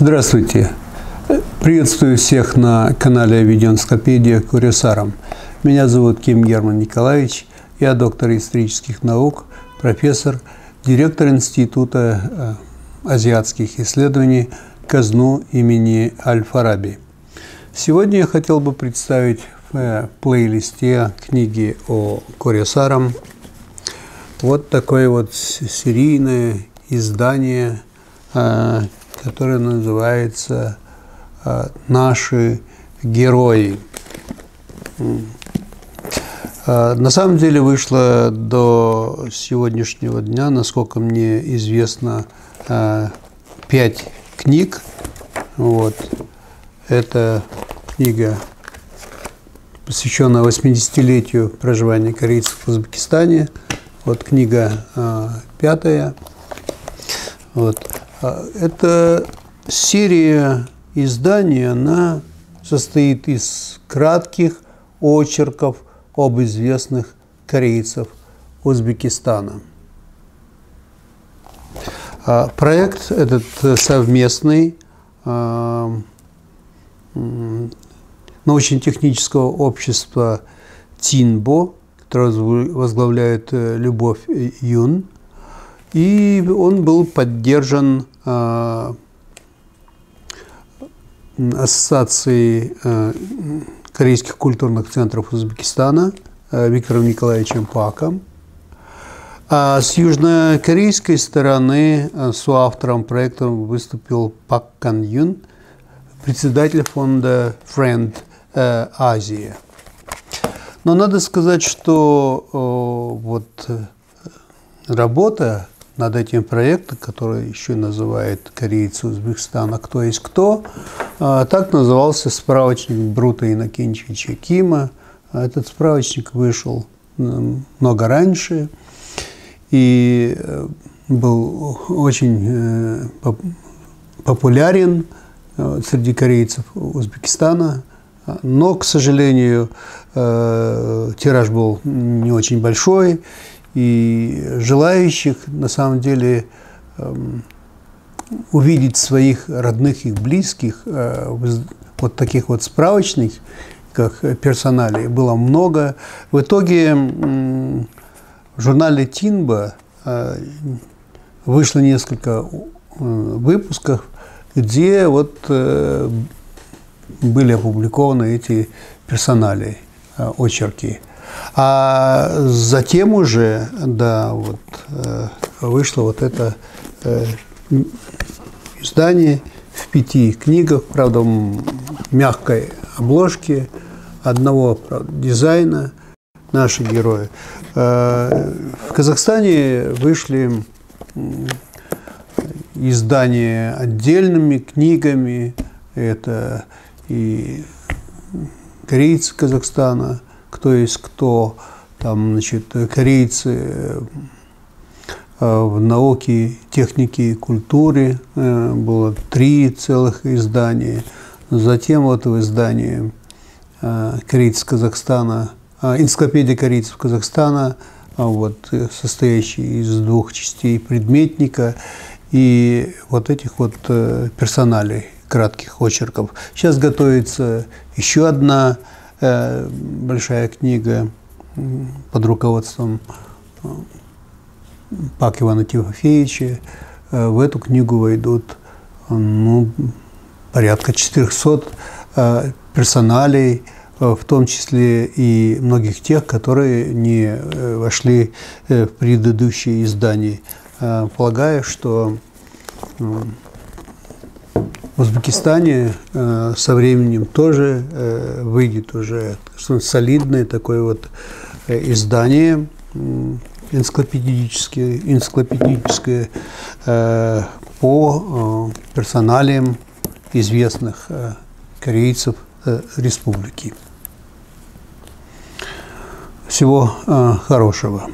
Здравствуйте! Приветствую всех на канале Видеоэнциклопедия Курисаром. Меня зовут Ким Герман Николаевич. Я доктор исторических наук, профессор, директор Института э, азиатских исследований Казну имени Аль-Фараби. Сегодня я хотел бы представить в э, плейлисте книги о Курисаром вот такое вот серийное издание э, которая называется а, «Наши герои». А, на самом деле вышло до сегодняшнего дня, насколько мне известно, а, пять книг. Вот. Это книга, посвященная 80-летию проживания корейцев в Узбекистане. Вот книга пятая. Вот. А, это серия изданий, она состоит из кратких очерков об известных корейцев Узбекистана. А, проект этот совместный а, научно-технического общества ТИНБО, которое возглавляет э, Любовь Юн, и он был поддержан Э, Ассоциации э, корейских культурных центров Узбекистана э, Виктором Николаевичем Паком. А с южнокорейской стороны соавтором проекта выступил Пак Кан Юн, председатель фонда Friend Азия. Но надо сказать, что вот работа над этим проектом, который еще называют корейцы Узбекистана «Кто есть кто». А, так назывался справочник Брута Иннокентьевича Кима. Этот справочник вышел много раньше и э, был очень э, популярен э, среди корейцев Узбекистана. Но, к сожалению, тираж был не очень большой, и желающих на самом деле эм, увидеть своих родных и близких э, вот таких вот справочных, как персоналей, было много. В итоге в журнале «Тинба» э, вышло несколько э, выпусков, где вот были опубликованы эти персонали, очерки. А затем уже, да, вот э, вышло вот это э, издание в пяти книгах, правда, в мягкой обложке, одного правда, дизайна, наши герои. Э, в Казахстане вышли издания отдельными книгами, это и корейцы Казахстана – кто есть кто, там, значит, корейцы э, в науке, технике и культуре э, было три целых издания. Затем вот в издании э, корейцев Казахстана, энциклопедия корейцев Казахстана, вот, состоящий из двух частей предметника и вот этих вот персоналей, кратких очерков. Сейчас готовится еще одна большая книга под руководством э, Пак Ивана Тимофеевича. Э, в эту книгу войдут ну, порядка 400 персоналей, в том числе и многих тех, которые не вошли в предыдущие издания. Полагаю, что в Узбекистане э, со временем тоже э, выйдет уже солидное такое вот э, издание энциклопедическое, энциклопедическое по э, персоналиям известных корейцев республики. Всего хорошего.